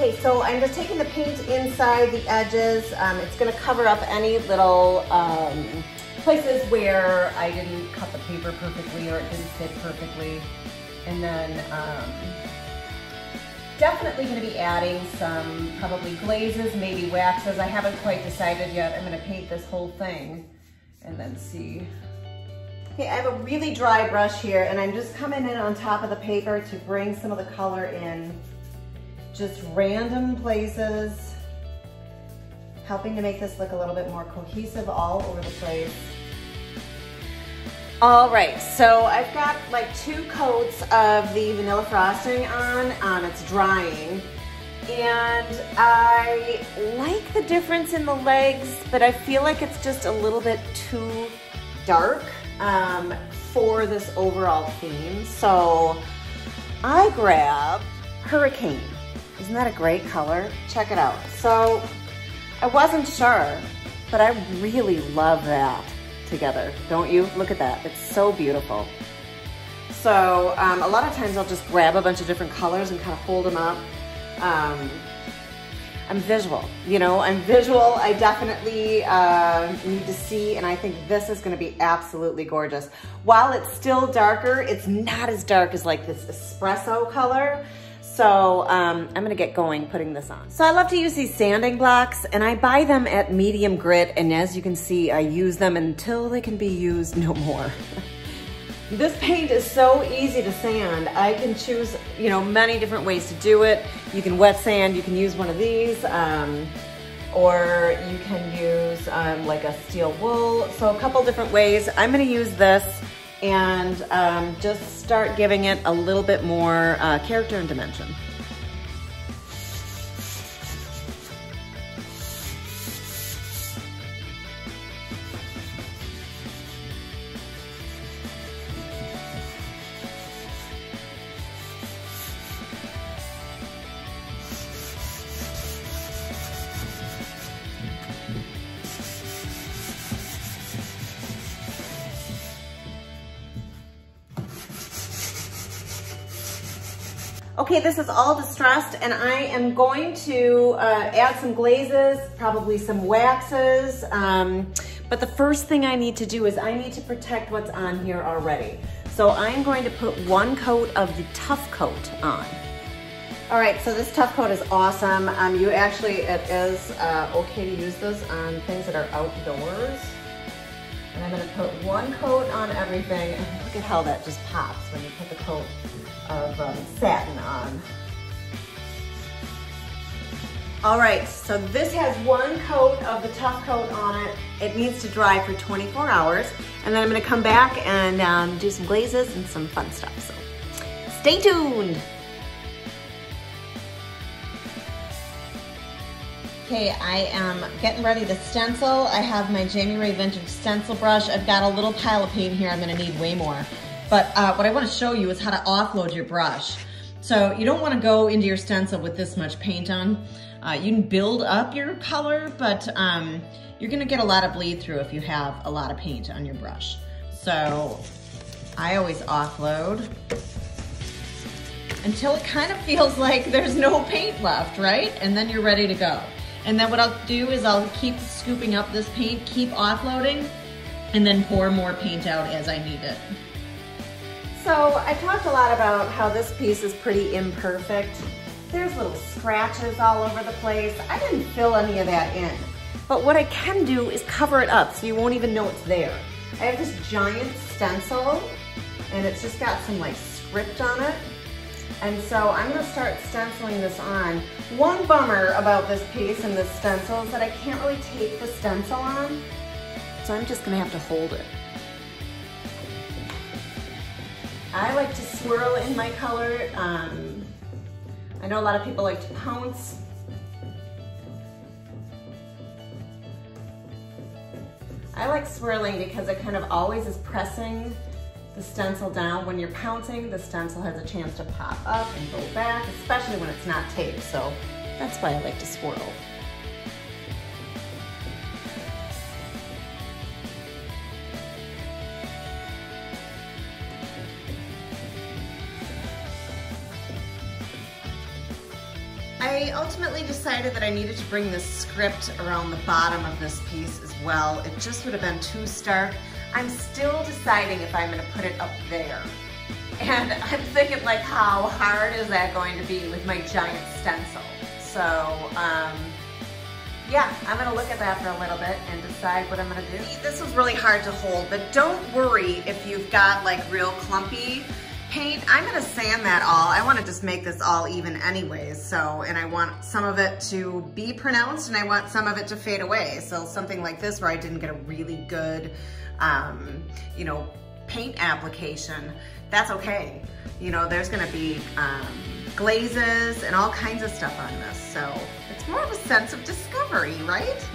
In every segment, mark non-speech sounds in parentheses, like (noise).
Okay, so I'm just taking the paint inside the edges. Um, it's gonna cover up any little um, places where I didn't cut the paper perfectly or it didn't fit perfectly. And then um, definitely gonna be adding some probably glazes, maybe waxes. I haven't quite decided yet. I'm gonna paint this whole thing and then see. Okay, I have a really dry brush here and I'm just coming in on top of the paper to bring some of the color in just random places, helping to make this look a little bit more cohesive all over the place. All right, so I've got like two coats of the vanilla frosting on. Um, it's drying. And I like the difference in the legs, but I feel like it's just a little bit too dark um, for this overall theme. So I grab Hurricane. Isn't that a great color? Check it out. So I wasn't sure, but I really love that together, don't you? Look at that, it's so beautiful. So um, a lot of times I'll just grab a bunch of different colors and kind of hold them up. Um, I'm visual, you know, I'm visual. I definitely uh, need to see, and I think this is gonna be absolutely gorgeous. While it's still darker, it's not as dark as like this espresso color. So um, I'm gonna get going putting this on. So I love to use these sanding blocks and I buy them at medium grit and as you can see, I use them until they can be used no more. (laughs) this paint is so easy to sand. I can choose, you know, many different ways to do it. You can wet sand, you can use one of these, um, or you can use um, like a steel wool. So a couple different ways. I'm gonna use this and um, just start giving it a little bit more uh, character and dimension. Okay, this is all distressed and I am going to uh, add some glazes, probably some waxes. Um, but the first thing I need to do is I need to protect what's on here already. So I'm going to put one coat of the tough coat on. All right, so this tough coat is awesome. Um, you actually, it is uh, okay to use this on things that are outdoors. And I'm gonna put one coat on everything. And look at how that just pops when you put the coat of um, satin on. All right, so this has one coat of the tough coat on it. It needs to dry for 24 hours. And then I'm gonna come back and um, do some glazes and some fun stuff. So stay tuned. Okay, I am getting ready to stencil. I have my Jaime Ray Vintage stencil brush. I've got a little pile of paint here. I'm gonna need way more. But uh, what I wanna show you is how to offload your brush. So you don't wanna go into your stencil with this much paint on. Uh, you can build up your color, but um, you're gonna get a lot of bleed through if you have a lot of paint on your brush. So I always offload until it kind of (laughs) feels like there's no paint left, right? And then you're ready to go. And then what I'll do is I'll keep scooping up this paint, keep offloading, and then pour more paint out as I need it. So I talked a lot about how this piece is pretty imperfect. There's little scratches all over the place. I didn't fill any of that in. But what I can do is cover it up so you won't even know it's there. I have this giant stencil and it's just got some like script on it. And so I'm gonna start stenciling this on. One bummer about this piece and this stencil is that I can't really take the stencil on. So I'm just gonna have to hold it. I like to swirl in my color. Um, I know a lot of people like to pounce. I like swirling because it kind of always is pressing the stencil down. When you're pouncing, the stencil has a chance to pop up and go back, especially when it's not taped. So that's why I like to swirl. I I ultimately decided that I needed to bring this script around the bottom of this piece as well. It just would have been too stark. I'm still deciding if I'm gonna put it up there. And (laughs) I'm thinking like, how hard is that going to be with my giant stencil? So, um, yeah, I'm gonna look at that for a little bit and decide what I'm gonna do. This was really hard to hold, but don't worry if you've got like real clumpy paint. I'm gonna sand that all. I wanna just make this all even anyways. So, and I want some of it to be pronounced and I want some of it to fade away. So something like this where I didn't get a really good, um, you know, paint application, that's okay. You know, there's gonna be um, glazes and all kinds of stuff on this. So it's more of a sense of discovery, right?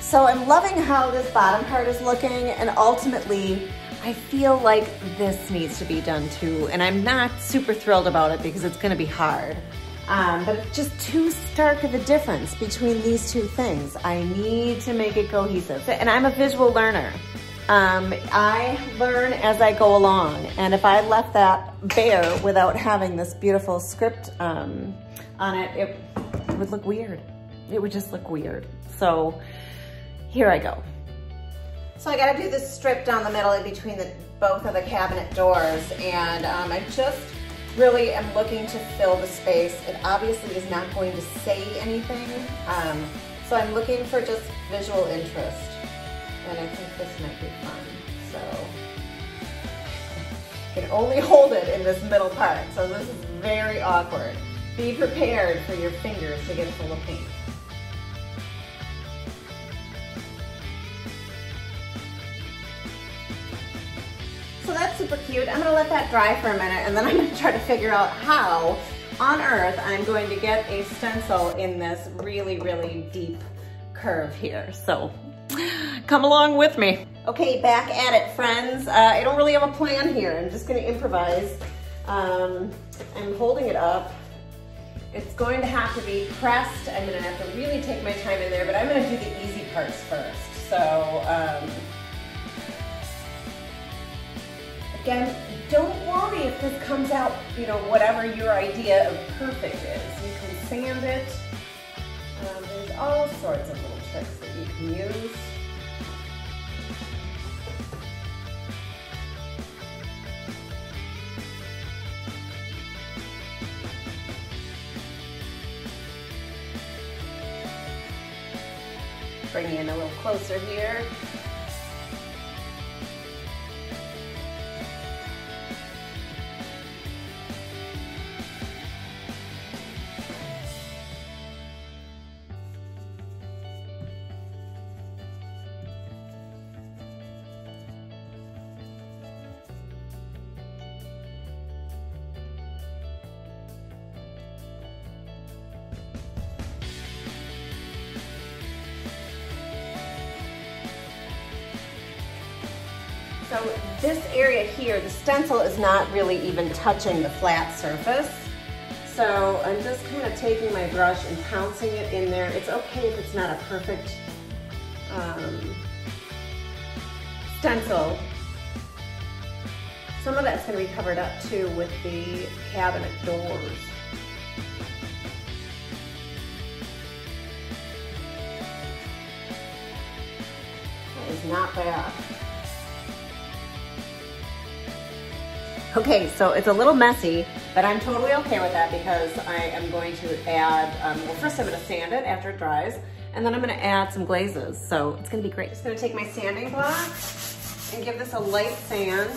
So I'm loving how this bottom part is looking and ultimately I feel like this needs to be done too. And I'm not super thrilled about it because it's gonna be hard. Um, but it's just too stark of a difference between these two things. I need to make it cohesive. And I'm a visual learner. Um, I learn as I go along. And if I left that bare without having this beautiful script um, on it, it would look weird. It would just look weird. So here I go. So I gotta do this strip down the middle in between the, both of the cabinet doors. And um, I just really am looking to fill the space. It obviously is not going to say anything. Um, so I'm looking for just visual interest. And I think this might be fun. So I can only (laughs) hold it in this middle part. So this is very awkward. Be prepared for your fingers to get full of paint. I'm gonna let that dry for a minute and then I'm gonna try to figure out how on earth I'm going to get a stencil in this really, really deep curve here. So come along with me. Okay, back at it, friends. Uh, I don't really have a plan here. I'm just gonna improvise. Um, I'm holding it up. It's going to have to be pressed. I'm gonna have to really take my time in there, but I'm gonna do the easy parts first. So, um, again, don't worry if this comes out, you know, whatever your idea of perfect is. You can sand it. Um, there's all sorts of little tricks that you can use. Bring in a little closer here. So this area here, the stencil is not really even touching the flat surface. So I'm just kind of taking my brush and pouncing it in there. It's okay if it's not a perfect um, stencil. Some of that's going to be covered up too with the cabinet doors. That is not bad. Okay, so it's a little messy, but I'm totally okay with that because I am going to add, um, well first I'm gonna sand it after it dries, and then I'm gonna add some glazes. So it's gonna be great. Just gonna take my sanding block and give this a light sand.